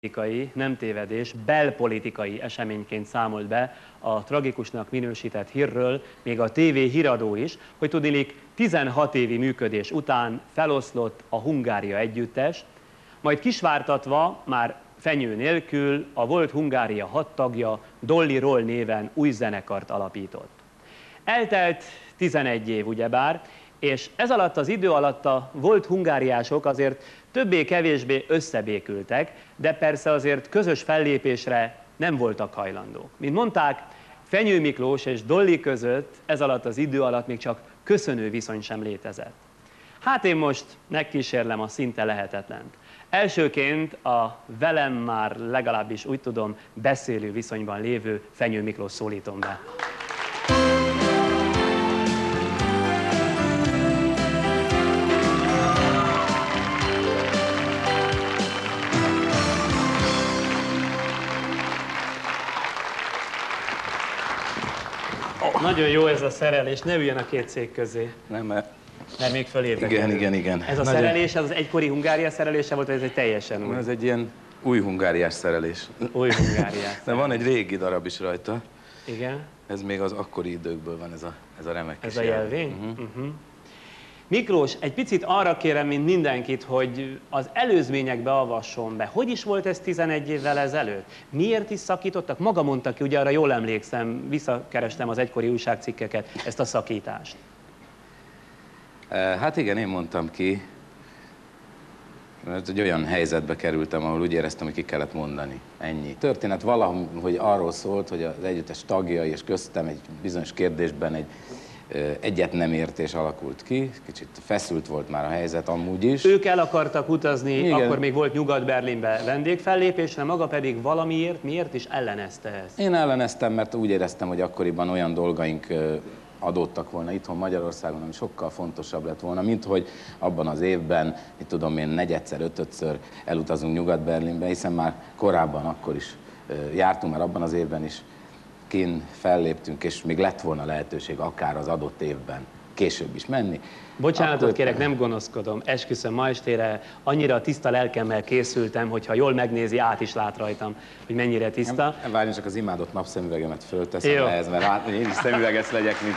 politikai, nem tévedés, belpolitikai eseményként számolt be a tragikusnak minősített hírről, még a TV híradó is, hogy tudilik 16 évi működés után feloszlott a Hungária együttes, majd kisvártatva már fenyő nélkül a volt Hungária hat tagja Dolly Roll néven új zenekart alapított. Eltelt 11 év ugyebár, és ez alatt az idő alatt a volt hungáriások azért többé-kevésbé összebékültek, de persze azért közös fellépésre nem voltak hajlandók. Mint mondták, Fenyő Miklós és Dolly között ez alatt az idő alatt még csak köszönő viszony sem létezett. Hát én most megkísérlem a szinte lehetetlent. Elsőként a velem már legalábbis úgy tudom beszélő viszonyban lévő Fenyő Miklós szólítom be. Nagyon jó ez a szerelés, ne üljön a két szék közé. Nem, mert... Mert még fölébredek. Igen, igen, igen. Ez a Nagyon- szerelés, ez az egykori Hungária szerelése volt, vagy ez egy teljesen új, Ez egy ilyen új hungáriás szerelés. új Hungária? De van egy régi darab is rajta. Igen, Ez még az akkori időkből van ez a, ez a remek ez a jel. jelvény? Uh-huh. Miklós, egy picit arra kérem, mint mindenkit, hogy az előzményekbe avasson be. Hogy is volt ez 11 évvel ezelőtt? Miért is szakítottak? Maga mondta ki, ugye arra jól emlékszem, visszakerestem az egykori újságcikkeket, ezt a szakítást. Eh, Hát igen, én mondtam ki, mert egy olyan helyzetbe kerültem, ahol úgy éreztem, hogy ki kellett mondani. Ennyi. Történet valahogy arról szólt, hogy az együttes tagjai és köztem egy bizonyos kérdésben egy egyet nem értés alakult ki. Kicsit feszült volt már a helyzet amúgy is. Ők el akartak utazni, Igen. akkor még volt Nyugat-Berlinbe vendégfellépésre, maga pedig valamiért, miért is ellenezte ezt? Én elleneztem, mert úgy éreztem, hogy akkoriban olyan dolgaink ö, adódtak volna itthon Magyarországon, ami sokkal fontosabb lett volna, mint hogy abban az évben, mit tudom én, negyedszer, ötödször elutazunk Nyugat-Berlinbe, hiszen már korábban akkor is jártunk, már abban az évben is kin felléptünk, és még lett volna lehetőség akár az adott évben később is menni. Bocsánatot Akkor- kérek, nem gonoszkodom, esküszöm ma estére annyira tiszta lelkemmel készültem, hogyha jól megnézi, át is lát rajtam, hogy mennyire tiszta. Nem, várj, csak az imádott napszemüvegemet fölteszem Jó. ehhez, mert hát, hogy én is szemüveges legyek, mint...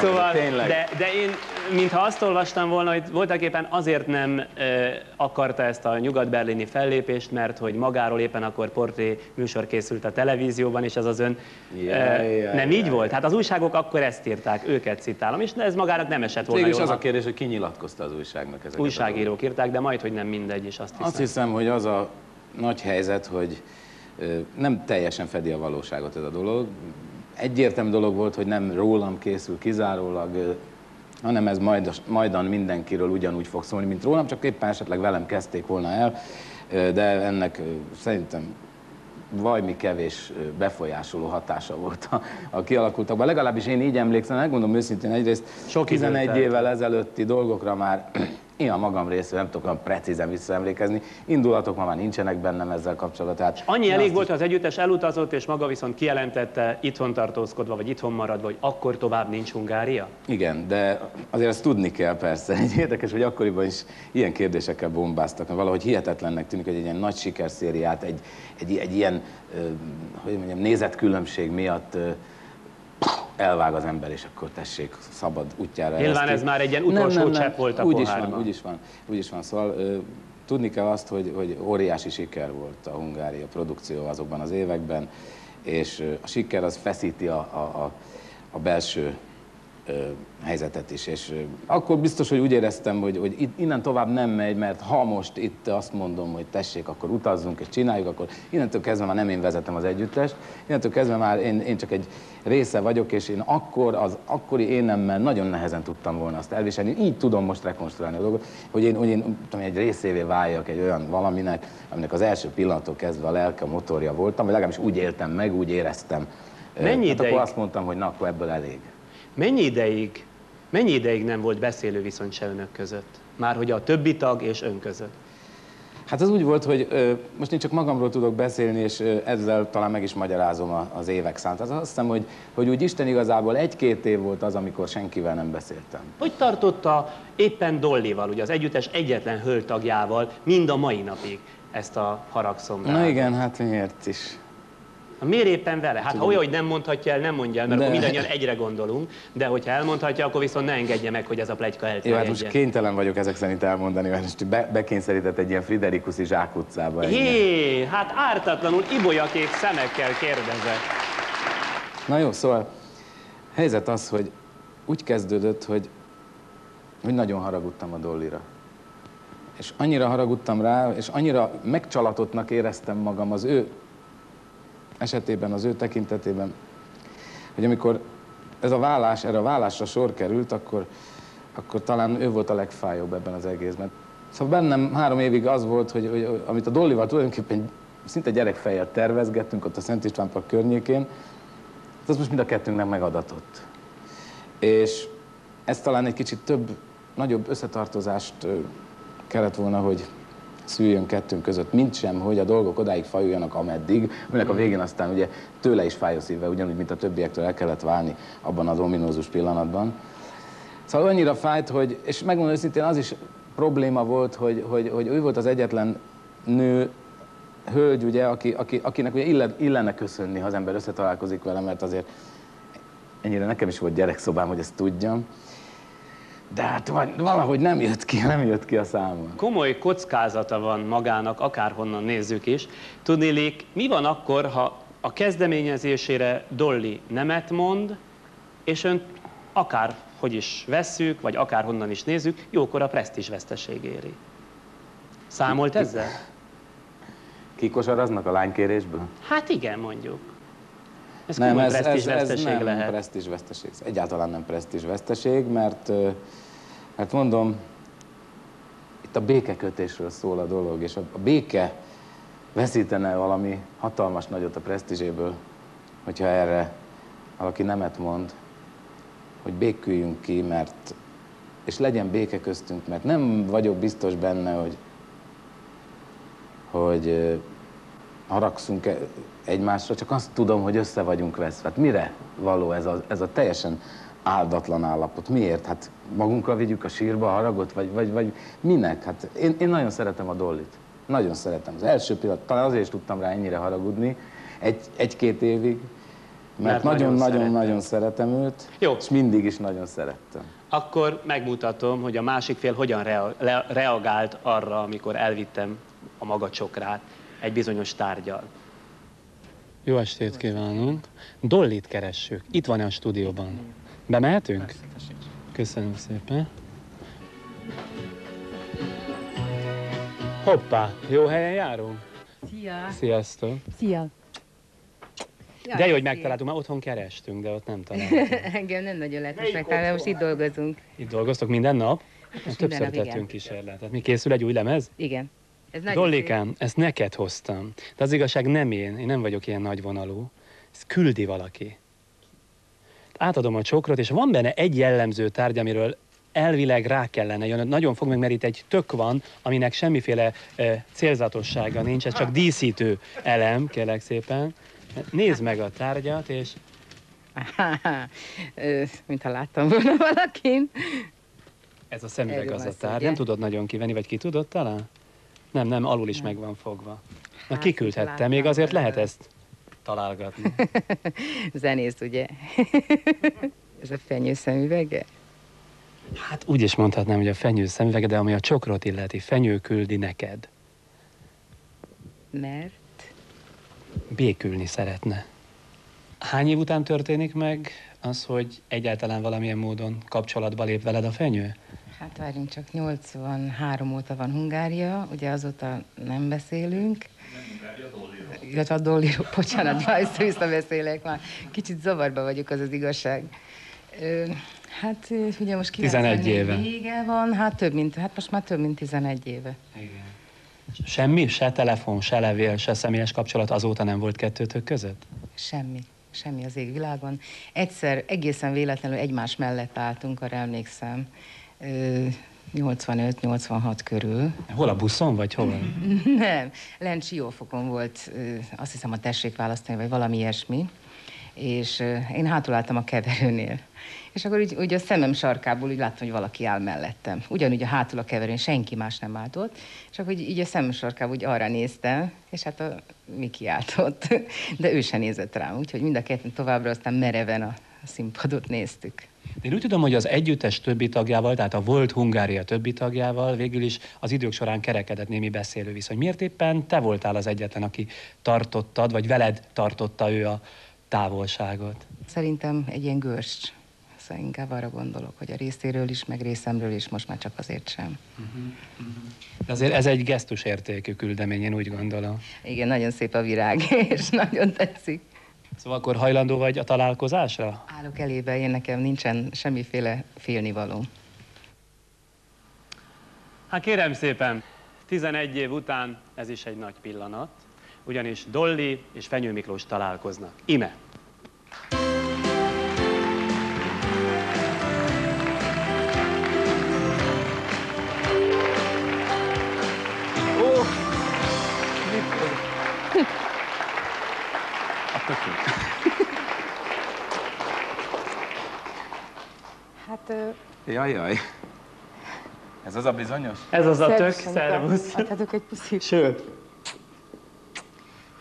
Szóval, tényleg. de, de én, mintha azt olvastam volna, hogy voltak éppen azért nem e, akarta ezt a nyugat-berlini fellépést, mert hogy magáról éppen akkor portré műsor készült a televízióban, és ez az ön Jaj, jaj, nem így jaj. volt. Hát az újságok akkor ezt írták, őket citálom, és ez magának nem esett volna Végül is jól. az a kérdés, hogy ki nyilatkozta az újságnak ezeket Újságírók írták, de majd, hogy nem mindegy, és azt hiszem. Azt hiszem, hogy az a nagy helyzet, hogy ö, nem teljesen fedi a valóságot ez a dolog. Egyértelmű dolog volt, hogy nem rólam készül kizárólag, ö, hanem ez majd, majdan mindenkiről ugyanúgy fog szólni, mint rólam, csak éppen esetleg velem kezdték volna el, de ennek szerintem vajmi kevés befolyásoló hatása volt a, a kialakultakban. Legalábbis én így emlékszem, megmondom őszintén, egyrészt Sok idő 11 telt. évvel ezelőtti dolgokra már én a magam részéről nem tudok olyan precízen visszaemlékezni. Indulatok ma már nincsenek bennem ezzel kapcsolatban. Tehát Annyi elég azt volt, hogy az együttes elutazott, és maga viszont kijelentette, itthon tartózkodva, vagy itthon maradva, hogy akkor tovább nincs Hungária? Igen, de azért ezt tudni kell persze. Egy érdekes, hogy akkoriban is ilyen kérdésekkel bombáztak, mert valahogy hihetetlennek tűnik, hogy egy ilyen nagy sikerszériát, egy, egy, egy ilyen, hogy mondjam, nézetkülönbség miatt elvág az ember, és akkor tessék szabad útjára. Nyilván ez már egy ilyen utolsó csepp volt a úgy is pohárban. van, úgy is van, úgy is van. Szóval ö, tudni kell azt, hogy, hogy óriási siker volt a Hungária produkció azokban az években, és a siker az feszíti a, a, a, a belső helyzetet is. És akkor biztos, hogy úgy éreztem, hogy, hogy innen tovább nem megy, mert ha most itt azt mondom, hogy tessék, akkor utazzunk és csináljuk, akkor innentől kezdve már nem én vezetem az együttest, innentől kezdve már én, én csak egy része vagyok, és én akkor az akkori énemmel nagyon nehezen tudtam volna azt elviselni. Így tudom most rekonstruálni a dolgot, hogy én, hogy én tudom, egy részévé váljak egy olyan valaminek, aminek az első pillanattól kezdve a lelke, a motorja voltam, vagy legalábbis úgy éltem meg, úgy éreztem. Mennyi hát ideig? akkor azt mondtam, hogy na, akkor ebből elég. Mennyi ideig, mennyi ideig nem volt beszélő viszony se önök között? Már hogy a többi tag és ön között. Hát az úgy volt, hogy ö, most én csak magamról tudok beszélni, és ö, ezzel talán meg is magyarázom a, az évek számát. Az azt hiszem, hogy, hogy úgy Isten igazából egy-két év volt az, amikor senkivel nem beszéltem. Hogy tartotta éppen Dollival, ugye az együttes egyetlen hölgytagjával, mind a mai napig ezt a haragszom rá. Na igen, hát miért is. Na, miért éppen vele? Hát ha olyan, hogy nem mondhatja el, nem mondja el, mert De- akkor mindannyian egyre gondolunk, de hogyha elmondhatja, akkor viszont ne engedje meg, hogy ez a plegyka Jó, hát elterjedjen. most kénytelen vagyok ezek szerint elmondani, mert most be, bekényszerített egy ilyen Friderikuszi zsákutcába. engem. Hé, hát ártatlanul ibolyakék szemekkel kérdezek. Na jó, szóval helyzet az, hogy úgy kezdődött, hogy, hogy nagyon haragudtam a Dollira. És annyira haragudtam rá, és annyira megcsalatottnak éreztem magam az ő esetében, az ő tekintetében, hogy amikor ez a vállás, erre a vállásra sor került, akkor, akkor talán ő volt a legfájóbb ebben az egészben. Szóval bennem három évig az volt, hogy, hogy, amit a Dollival tulajdonképpen szinte gyerekfejjel tervezgettünk ott a Szent István Park környékén, az most mind a kettőnknek megadatott. És ez talán egy kicsit több, nagyobb összetartozást kellett volna, hogy szüljön kettőnk között, mint sem, hogy a dolgok odáig fajuljanak, ameddig, aminek a végén aztán ugye tőle is fáj a szíve, ugyanúgy, mint a többiektől el kellett válni abban az ominózus pillanatban. Szóval annyira fájt, hogy, és megmondom őszintén, az is probléma volt, hogy, hogy, hogy ő volt az egyetlen nő, hölgy, ugye, aki, aki, akinek ugye ille, illene köszönni, ha az ember összetalálkozik vele, mert azért ennyire nekem is volt gyerekszobám, hogy ezt tudjam. De hát val- valahogy nem jött ki, nem jött ki a számon. Komoly kockázata van magának, akárhonnan nézzük is. Tudnélik, mi van akkor, ha a kezdeményezésére Dolly nemet mond, és ön akár hogy is vesszük, vagy akárhonnan is nézzük, jókor a presztízs veszteség éri. Számolt ezzel? Kikosaraznak a lánykérésből? Hát igen, mondjuk. Ez komoly presztízs veszteség nem lehet. presztízsveszteség. Ez Egyáltalán nem presztízsveszteség, mert, mert mondom, itt a békekötésről szól a dolog, és a, a béke veszítene valami hatalmas nagyot a presztízséből, hogyha erre valaki nemet mond, hogy béküljünk ki, mert és legyen béke köztünk, mert nem vagyok biztos benne, hogy, hogy haragszunk e- egymásra, csak azt tudom, hogy össze vagyunk veszve. Hát mire való ez a, ez a teljesen áldatlan állapot? Miért? Hát magunkkal vigyük a sírba a haragot, vagy, vagy, vagy minek? Hát én, én nagyon szeretem a Dollit. Nagyon szeretem. Az első pillanat, talán azért is tudtam rá ennyire haragudni, egy, egy-két évig, Mert mert nagyon nagyon-nagyon-nagyon szeretem őt, Jó. és mindig is nagyon szerettem. Akkor megmutatom, hogy a másik fél hogyan rea- reagált arra, amikor elvittem a maga csokrát egy bizonyos tárgyal. Jó estét kívánunk! Dollit keressük. Itt van a stúdióban. Bemehetünk? Köszönöm szépen. Hoppá, jó helyen járunk? Szia! Sziasztok! Szia! De jó, hogy megtaláltuk, mert otthon kerestünk, de ott nem találtunk. Engem nem nagyon lehet most megtalálni, most itt dolgozunk. Itt dolgoztok minden nap? most Többször minden nap, tettünk igen. kísérletet. Mi készül egy új lemez? Igen. Ez nagyon Dollikám, ezt neked hoztam. De az igazság nem én, én nem vagyok ilyen nagyvonalú. Ezt küldi valaki. Átadom a csokrot, és van benne egy jellemző tárgy, amiről elvileg rá kellene jön. Nagyon fog meg, mert itt egy tök van, aminek semmiféle e, célzatossága nincs, ez csak díszítő elem, kérlek szépen. Nézd meg a tárgyat, és. Ö, Mintha láttam volna valakin. ez a szemüveg az a tárgy. Nem tudod nagyon kivenni, vagy ki tudod talán? Nem, nem, alul is meg van fogva. Na, Hát, kiküldhette, még azért lehet ezt találgatni. Zenész, ugye? Ez a fenyő szemüvege? Hát úgy is mondhatnám, hogy a fenyő szemüvege, de ami a csokrot illeti, fenyő küldi neked. Mert Békülni szeretne. Hány év után történik meg az, hogy egyáltalán valamilyen módon kapcsolatba lép veled a fenyő? Hát várjunk csak, 83 óta van Hungária, ugye azóta nem beszélünk. Illetve a Dolliról, bocsánat, már össze-vissza beszélek már. Kicsit zavarba vagyok, az az igazság. Hát ugye most 11 94 éve. vége van, hát több mint, hát most már több mint 11 éve. Igen. Semmi, se telefon, se levél, se személyes kapcsolat azóta nem volt kettőtök között? Semmi, semmi az égvilágon. Egyszer egészen véletlenül egymás mellett álltunk, arra emlékszem, 85-86 körül. Hol a buszon, vagy hol? Nem, lent Siófokon volt, azt hiszem a tessék választani, vagy valami ilyesmi. és én hátul álltam a keverőnél. És akkor úgy, úgy a szemem sarkából úgy láttam, hogy valaki áll mellettem. Ugyanúgy a hátul a keverőn senki más nem állt ott, és akkor így, így a szemem sarkából úgy arra néztem, és hát a Miki állt ott, de ő se nézett rám, úgyhogy mind a ketten továbbra aztán mereven a színpadot néztük. Én úgy tudom, hogy az együttes többi tagjával, tehát a volt Hungária többi tagjával végül is az idők során kerekedett némi beszélő viszony. Miért éppen te voltál az egyetlen, aki tartottad, vagy veled tartotta ő a távolságot? Szerintem egy ilyen görcs. Szóval inkább arra gondolok, hogy a részéről is, meg részemről is, most már csak azért sem. De azért ez egy gesztusértékű küldemény, én úgy gondolom. Igen, nagyon szép a virág, és nagyon tetszik. Szóval akkor hajlandó vagy a találkozásra? Állok elébe, én nekem nincsen semmiféle félnivaló. Hát kérem szépen, 11 év után ez is egy nagy pillanat, ugyanis Dolly és Fenyő Miklós találkoznak. Ime! Ó! Mit? A tökény. Hát... Jaj, jaj. Ez az a bizonyos? Ez az a tök, szervusz. Adhatok egy puszit? Sőt,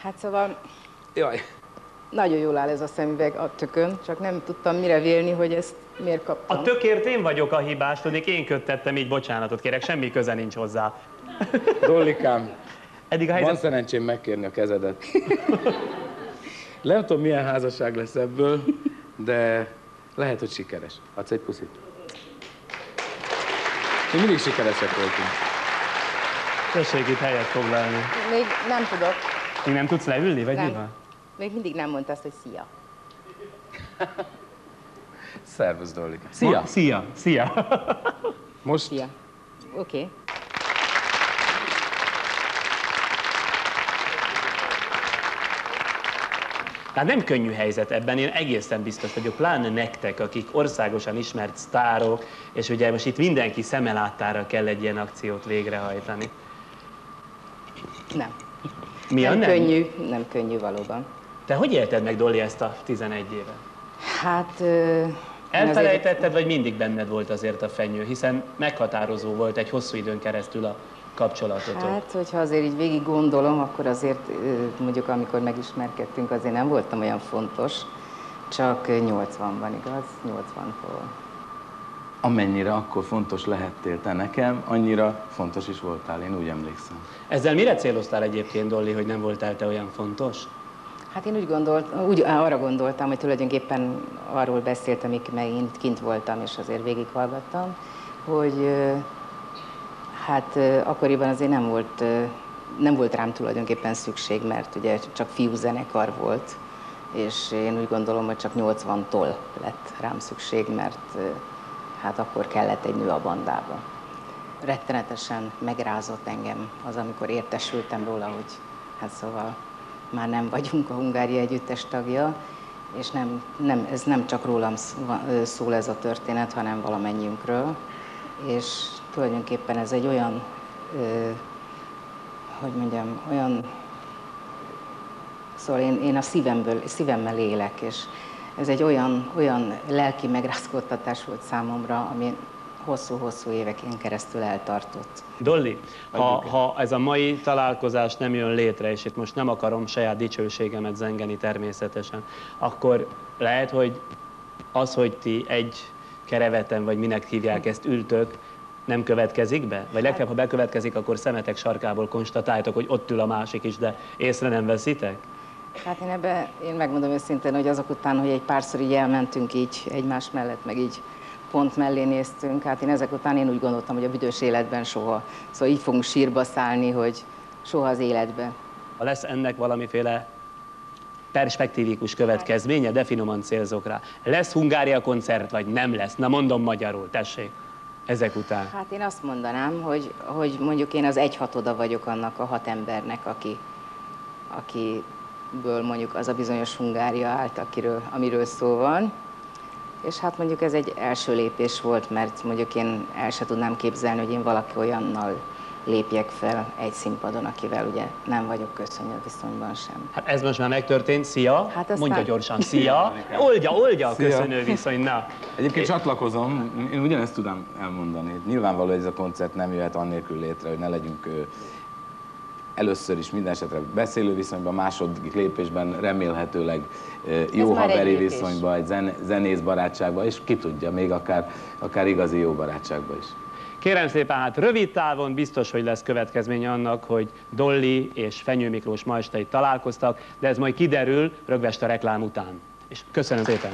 Hát szóval Jaj. nagyon jól áll ez a szemüveg a tökön, csak nem tudtam mire vélni, hogy ezt miért kaptam. a tökért én vagyok a hibás, tudnék, én köttettem, így bocsánatot kérek, semmi köze nincs hozzá. Dollikám, Eddig a van helyzet... szerencsém megkérni a kezedet. Nem tudom, milyen házasság lesz ebből, de lehet, hogy sikeres. Adsz egy puszit? Mi mindig sikeresek voltunk. Tessék itt helyet foglalni. Még nem tudok. Még nem tudsz leülni, vagy mi Nem. van? Még mindig nem mondta azt, hogy szia. Szervusz, Dollikám. Szia! Ma- Szia! Szia! Most Szia. Oké. Okay. Tehát nem könnyű helyzet ebben, én egészen biztos vagyok, pláne nektek, akik országosan ismert sztárok, és ugye most itt mindenki szemelátára kell egy ilyen akciót végrehajtani. Nem. Mi nem, nem? könnyű, nem könnyű valóban. Te hogy élted meg, Dolly, ezt a 11 évet? Hát... ö, azért- Elfelejtetted, vagy mindig benned volt azért a fenyő, hiszen meghatározó volt egy hosszú időn keresztül a kapcsolatotok. Hát, hogyha azért így végig gondolom, akkor azért mondjuk amikor megismerkedtünk, azért nem voltam olyan fontos, csak 80-ban, igaz? 80-tól. amennyire akkor fontos lehettél te nekem, annyira fontos is voltál, én úgy emlékszem. Ezzel mire céloztál egyébként, Dolly, hogy nem voltál te olyan fontos? Hát én úgy gondolt, úgy arra gondoltam, hogy tulajdonképpen arról beszéltem, amíg megint kint voltam, és azért végighallgattam, hogy hát akkoriban azért nem volt, nem volt rám tulajdonképpen szükség, mert ugye csak fiú zenekar volt, és én úgy gondolom, hogy csak 80-tól lett rám szükség, mert hát akkor kellett egy nő a bandába. Rettenetesen megrázott engem az, amikor értesültem róla, hogy hát szóval már nem vagyunk a Hungária Együttes tagja, és nem, nem, ez nem csak rólam szól ez a történet, hanem valamennyiünkről. És tulajdonképpen ez egy olyan, ö, hogy mondjam, olyan, szóval én, én a szívemből, szívemmel élek, és ez egy olyan, olyan lelki megrázkódtatás volt számomra, ami hosszú-hosszú éveken keresztül eltartott. Dolly, ha, ha ez a mai találkozás nem jön létre, és itt most nem akarom saját dicsőségemet zengeni természetesen, akkor lehet, hogy az, hogy ti egy kereveten, vagy minek hívják ezt, ültök, nem következik be? Vagy legfeljebb, ha bekövetkezik, akkor szemetek sarkából konstatáltok, hogy ott ül a másik is, de észre nem veszitek? Hát én ebbe, én megmondom őszintén, hogy azok után, hogy egy párszor így elmentünk így egymás mellett, meg így pont mellé néztünk, hát én ezek után én úgy gondoltam, hogy a büdös életben soha. Szóval így fogunk sírba szállni, hogy soha az életben. Ha lesz ennek valamiféle perspektívikus következménye, de finoman célzok rá. Lesz Hungária koncert, vagy nem lesz? Na mondom magyarul, tessék. Ezek után. Hát én azt mondanám, hogy, hogy mondjuk én az egyhatoda vagyok annak a hat embernek, aki, akiből mondjuk az a bizonyos Hungária állt, akiről, amiről szó van. És hát mondjuk ez egy első lépés volt, mert mondjuk én el se tudnám képzelni, hogy én valaki olyannal lépjek fel egy színpadon, akivel ugye nem vagyok köszönő viszonyban sem. Hát ez most már megtörtént, szia! Hát aztán- Mondja gyorsan, szia! Oldja, oldja a köszönő viszony, na! Egyébként csatlakozom, én ugyanezt tudom elmondani. Nyilvánvaló, hogy ez a koncert nem jöhet annélkül létre, hogy ne legyünk először is minden esetre beszélő viszonyban, második lépésben remélhetőleg jó egy haveri viszonyban, egy zen, zenész barátságban, és ki tudja, még akár, akár igazi jó barátságban is. Kérem szépen, hát rövid távon biztos, hogy lesz következménye annak, hogy Dolly és Fenyő Miklós ma este itt találkoztak, de ez majd kiderül rögvest a reklám után. És köszönöm szépen!